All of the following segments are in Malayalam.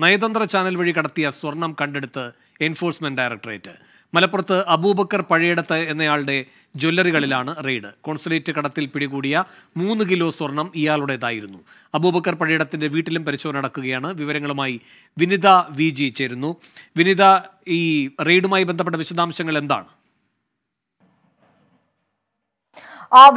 നയതന്ത്ര ചാനൽ വഴി കടത്തിയ സ്വർണം കണ്ടെടുത്ത് എൻഫോഴ്സ്മെന്റ് ഡയറക്ടറേറ്റ്. മലപ്പുറത്ത് അബൂബക്കർ പഴയടത്ത് എന്നയാളുടെ ജ്വല്ലറികളിലാണ് റെയ്ഡ്. കോൺസുലേറ്റ് കടത്തിൽ പിടികൂടിയ മൂന്ന് കിലോ സ്വർണം ഇയാളുടേതായിരുന്നു. അബൂബക്കർ പഴയടത്തിന്റെ വീട്ടിലും പരിശോധന നടക്കുകയാണ്. വിവരങ്ങളുമായി വിനിത വി ചേരുന്നു. വിനിത ഈ റെയ്ഡുമായി ബന്ധപ്പെട്ട വിശദാംശങ്ങൾ എന്താണ്?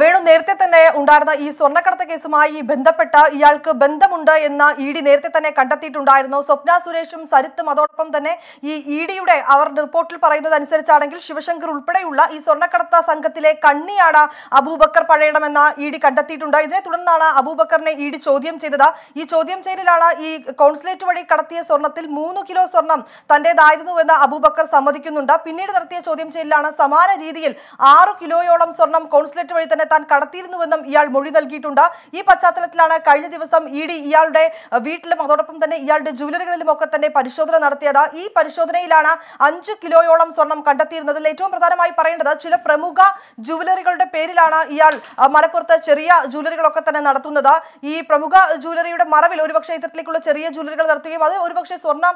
വേണു നേരത്തെ തന്നെ ഉണ്ടായിരുന്ന ഈ സ്വർണക്കടത്ത് കേസുമായി ബന്ധപ്പെട്ട് ഇയാൾക്ക് ബന്ധമുണ്ട് എന്ന ഇ ഡി നേരത്തെ തന്നെ കണ്ടെത്തിയിട്ടുണ്ടായിരുന്നു. സ്വപ്ന സുരേഷും സരിത്തും അതോടൊപ്പം തന്നെ ഈ ഇ ഡിയുടെ അവരുടെ റിപ്പോർട്ടിൽ പറയുന്നത് അനുസരിച്ചാണെങ്കിൽ ശിവശങ്കർ ഉൾപ്പെടെയുള്ള ഈ സ്വർണക്കടത്ത സംഘത്തിലെ കണ്ണിയാണ് അബൂബക്കർ പഴയടം എന്ന ഇ ഡി കണ്ടെത്തിയിട്ടുണ്ട്. ഇതിനെ തുടർന്നാണ് അബൂബക്കറിനെ ഇ ഡി ചോദ്യം ചെയ്തത്. ഈ ചോദ്യം ചെയ്യലിലാണ് ഈ കോൺസുലേറ്റ് വഴി കടത്തിയ സ്വർണത്തിൽ മൂന്ന് കിലോ സ്വർണം തന്റേതായിരുന്നുവെന്ന് അബൂബക്കർ സമ്മതിക്കുന്നുണ്ട്. പിന്നീട് നടത്തിയ ചോദ്യം ചെയ്യലിലാണ് സമാന രീതിയിൽ ആറ് കിലോയോളം സ്വർണം കോൺസുലേറ്റ് വഴി തന്നെ താൻ കടത്തിയിരുന്നുവെന്നും ഇയാൾ മൊഴി നൽകിയിട്ടുണ്ട്. ഈ പശ്ചാത്തലത്തിലാണ് കഴിഞ്ഞ ദിവസം ഇ ഡി ഇയാളുടെ വീട്ടിലും അതോടൊപ്പം തന്നെ ഇയാളുടെ ജുവലറികളിലും ഒക്കെ തന്നെ പരിശോധന നടത്തിയത്. ഈ പരിശോധനയിലാണ് അഞ്ച് കിലോയോളം സ്വർണം കണ്ടെത്തിയിരുന്നത്. ഏറ്റവും പ്രധാനമായി പറയേണ്ടത് ചില പ്രമുഖ ജുവലറികളുടെ പേരിലാണ് ഇയാൾ മലപ്പുറത്ത് ചെറിയ ജുവലറികളൊക്കെ തന്നെ നടത്തുന്നത്. ഈ പ്രമുഖ ജുവലറിയുടെ മറവിൽ ഒരുപക്ഷെ ഇത്തരത്തിലേക്കുള്ള ചെറിയ ജുവലറികൾ നടത്തുകയും അത് ഒരുപക്ഷെ സ്വർണം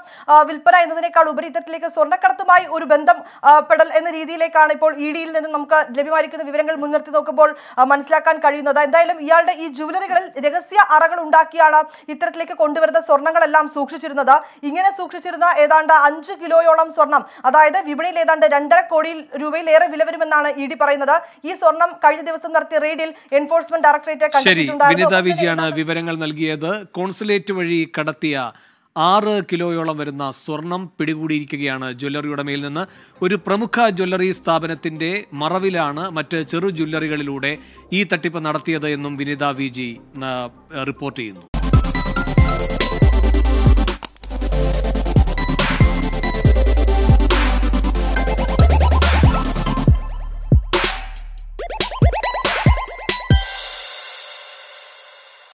വിൽപ്പന എന്നതിനേക്കാൾ ഉപരി ഇത്തരത്തിലേക്ക് സ്വർണക്കടത്തുമായി ഒരു ബന്ധം പെടൽ എന്ന രീതിയിലേക്കാണ് ഇപ്പോൾ ഇ ഡിയിൽ നിന്ന് നമുക്ക് ലഭ്യമായിരിക്കുന്ന വിവരങ്ങൾ മുൻനിർത്തി നോക്കുമ്പോൾ ആ, മനസ്സിലാക്കാൻ കഴിയുന്നത്. എന്തായാലും ഇയാളുടെ ഈ ജുവലറികളിൽ രഹസ്യ അറകൾ ഉണ്ടാക്കിയാണ് ഇത്തരത്തിലേക്ക് കൊണ്ടുവരുന്ന സ്വർണങ്ങളെല്ലാം സൂക്ഷിച്ചിരുന്നത്. ഇങ്ങനെ സൂക്ഷിച്ചിരുന്ന ഏതാണ്ട് അഞ്ച് കിലോയോളം സ്വർണം അതായത് വിപണിയിൽ ഏതാണ്ട് രണ്ടര കോടി രൂപയിലേറെ വില വരുമെന്നാണ് ഇ ഡി പറയുന്നത്. ഈ സ്വർണം കഴിഞ്ഞ ദിവസം നടത്തിയ റെയ്ഡിൽ എൻഫോഴ്സ്മെന്റ് ഡയറക്ടറേറ്റ് വിവരങ്ങൾ നൽകിയത്. കോൺസുലേറ്റ് വഴി കടത്തിയ ആറ് കിലോയോളം വരുന്ന സ്വർണം പിടികൂടിയിരിക്കുകയാണ് ജ്വല്ലറി ഉടമയിൽ നിന്ന്. ഒരു പ്രമുഖ ജ്വല്ലറി സ്ഥാപനത്തിന്റെ മറവിലാണ് മറ്റ് ചെറു ജ്വല്ലറികളിലൂടെ ഈ തട്ടിപ്പ് നടത്തിയത് എന്നും വിനിത വി റിപ്പോർട്ട് ചെയ്യുന്നു.